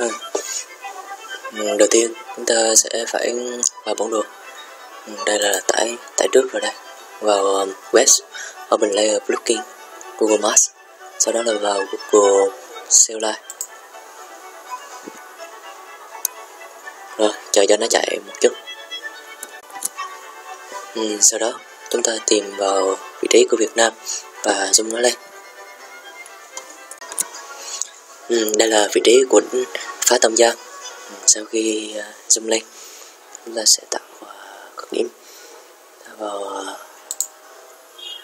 Rồi. Đầu tiên chúng ta sẽ phải vào bản đồ ừ, đây là tải tải trước rồi đây. Vào um, west open layer blocking google maps. Sau đó là vào google Saillight rồi chờ cho nó chạy một chút. Ừ, sau đó chúng ta tìm vào vị trí của Việt Nam và zoom nó lên đây là vị trí của phá tâm giang sau khi à, zoom lên chúng ta sẽ tạo à, uh, các điểm. Vào à,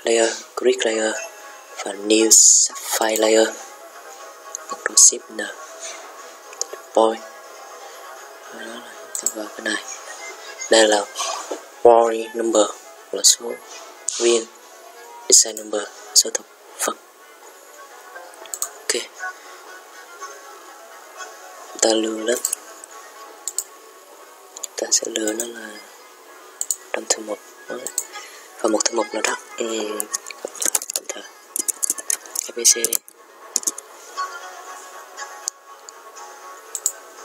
layer grid layer và new file layer. Ctrl Shift N point đó là chúng ta vào cái này. Đây là body number là số viên design number số thực phân ta lưu lớp ta sẽ lừa nó là trong thư mục. Và một thư mục nào đó uhm, ừ. abc đi.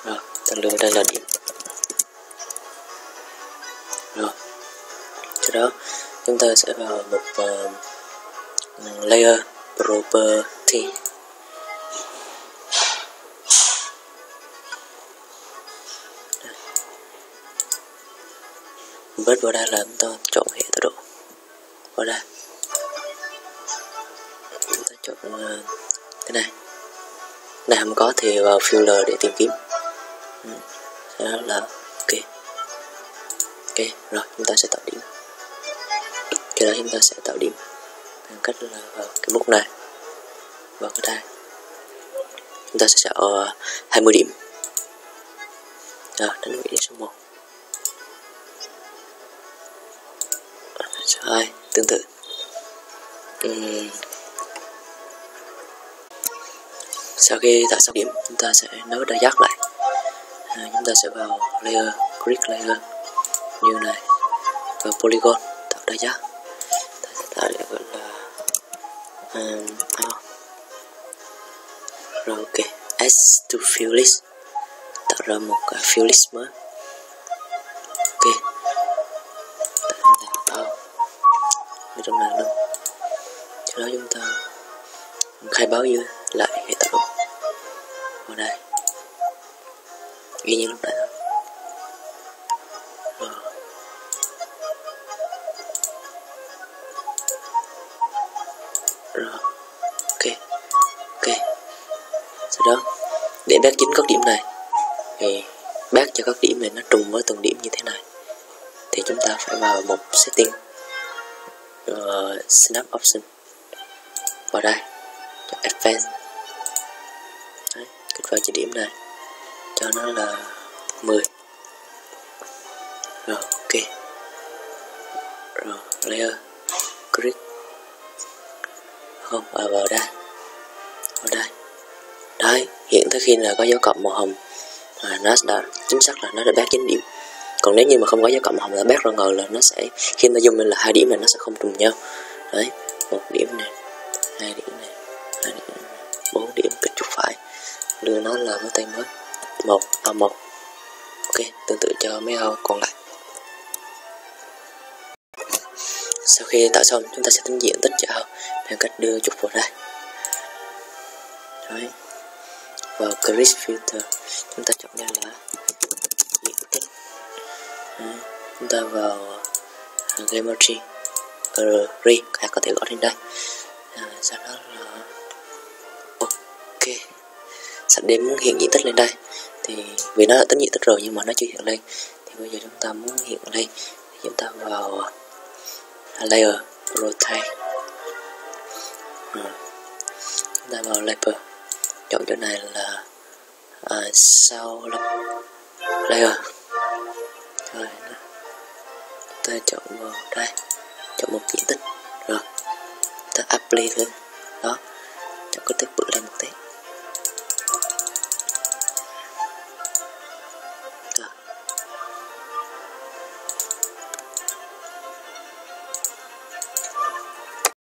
Rồi ta lưu đây là điểm. Rồi. Sau đó chúng ta sẽ vào một uh, layer property. Bớt vào đây là chúng ta chọn hệ tọa độ vào đây. Chúng ta chọn ờ, cái này. Này, không có thì vào filler để tìm kiếm. Ừ. sau đó là, ok. Ok, rồi, chúng ta sẽ tạo điểm. Cái đó chúng ta sẽ tạo điểm. Bằng cách là vào cái bút này. Vào cái đây. Chúng ta sẽ tạo ờ, 20 điểm. Rồi, đánh vị trí số 1 hai tương tự. Uhm. sau khi tạo xong điểm chúng ta sẽ nối đa giác lại. À, chúng ta sẽ vào layer grid layer như này và polygon tạo đa giác. Ta sẽ tạo lại gọi là um, oh. rồi ok s to fill list tạo ra một cái fill list mới. Ở trong này luôn sau đó chúng ta khai báo dưới lại hệ tọa độ vào đây. Ghi như lúc nãy rồi. rồi. Ok. Ok. Sau đó, để bác chính các điểm này, thì bác cho các điểm này nó trùng với từng điểm như thế này. Thì chúng ta phải vào một setting uh, snap option. Vào đây. Cho advanced. Đấy, kích vào chỉ điểm này. Cho nó là 10 rồi ok. Rồi layer. Click không à, vào đây. Vào đây. Đấy hiện tới khi là có dấu cộng màu hồng à, nó đã chính xác là nó đã bác chính điểm còn nếu như mà không có dấu cộng hoặc hồng là bác ra ngờ là nó sẽ, khi ta dùng lên là hai điểm này nó sẽ không trùng nhau. Đấy, một điểm này hai điểm này hai điểm này bốn điểm kích chuột phải. Đưa nó là với tay mới. Một a một. Ok, tương tự cho mấy ao còn lại. Sau khi tạo xong, chúng ta sẽ tính diện tích cho ao bằng cách đưa chuột vào đây. Đấy. Vào grid filter, chúng ta chọn đây là diện tích đấy. chúng ta vào à, geometry các có thể gõ lên đây. À, sau đó là ok. Sẵn đến muốn hiện diện tích lên đây. Thì vì nó đã tính diện tích rồi nhưng mà nó chưa hiện lên. Thì bây giờ chúng ta muốn hiện lên. Thì chúng ta vào à, layer rotate. Ừ. chúng ta vào layer. Chọn chỗ này là à, sau layer ta chọn vào đây, chọn một diện tích. Rồi, ta apply lên đó, chọn kích thước bự lên một tí.